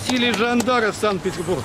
Василий Жандаров, Санкт-Петербург.